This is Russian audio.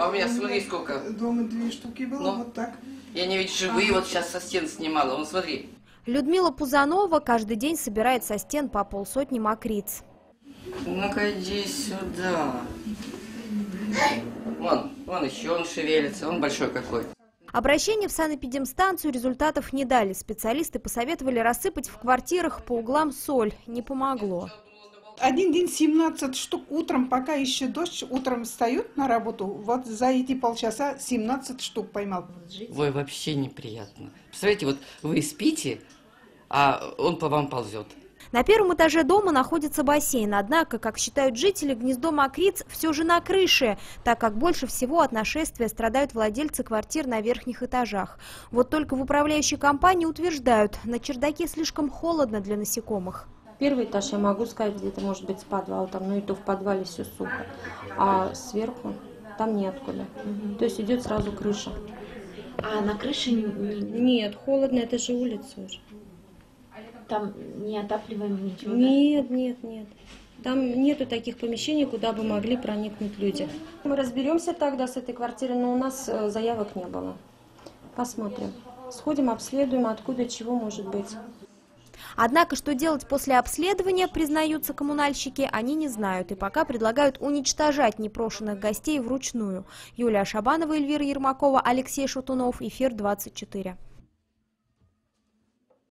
А у меня, смотри, сколько. Дома две штуки было, Ну. вот так. Я не ведь живые вот сейчас со стен снимала. Вон, смотри. Людмила Пузанова каждый день собирает со стен по полсотни мокриц. Ну-ка иди сюда. Вон, вон еще он шевелится, он большой какой. Обращение в санэпидемстанцию результатов не дали. Специалисты посоветовали рассыпать в квартирах по углам соль. Не помогло. Один день 17 штук утром, пока еще дождь, утром встают на работу, вот за эти полчаса 17 штук поймал. Ой, вообще неприятно. Представляете, вот вы спите, а он по вам ползет. На первом этаже дома находится бассейн, однако, как считают жители, гнездо мокриц все же на крыше, так как больше всего от нашествия страдают владельцы квартир на верхних этажах. Вот только в управляющей компании утверждают, на чердаке слишком холодно для насекомых. Первый этаж, я могу сказать, где-то может быть с подвала, там, ну и то в подвале все сухо. А сверху там неоткуда. То есть идет сразу крыша. А на крыше не- не- Нет, холодно, это же улица уже. там не отапливаем ничего? да? Нет, нет, нет. Там нету таких помещений, куда бы могли проникнуть люди. Мы разберемся тогда с этой квартирой, но у нас э, заявок не было. Посмотрим. Сходим, обследуем, откуда чего может быть. Однако, что делать после обследования, признаются коммунальщики, они не знают и пока предлагают уничтожать непрошенных гостей вручную. Юлия Шабанова, Эльвира Ермакова, Алексей Шатунов, Эфир 24.